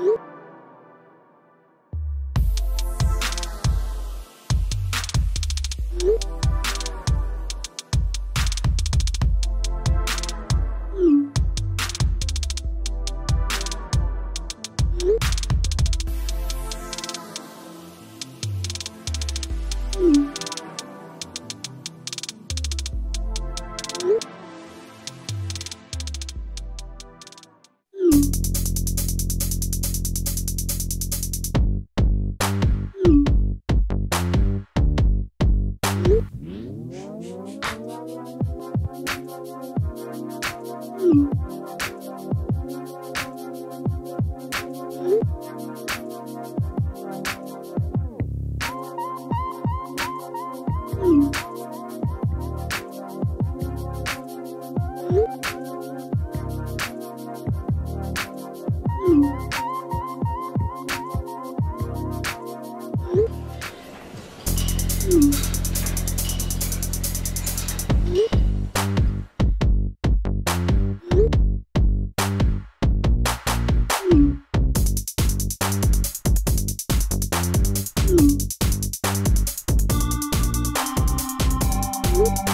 you Mm-hmm. Woo!